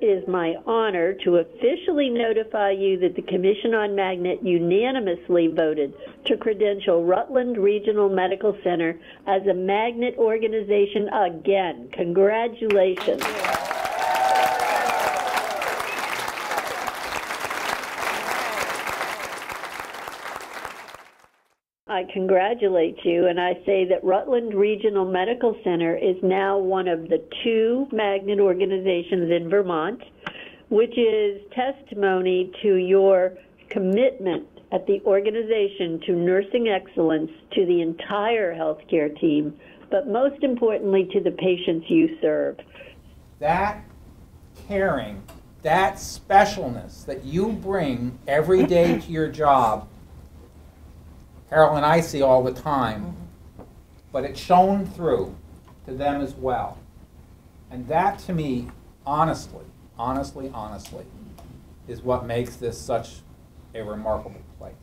it is my honor to officially notify you that the Commission on Magnet unanimously voted to credential Rutland Regional Medical Center as a magnet organization again. Congratulations. I congratulate you and I say that Rutland Regional Medical Center is now one of the two magnet organizations in Vermont, which is testimony to your commitment at the organization to nursing excellence to the entire healthcare team, but most importantly to the patients you serve. That caring, that specialness that you bring every day to your job Carol and I see all the time, mm-hmm. but it's shown through to them as well. And that to me, honestly, honestly, honestly, is what makes this such a remarkable place.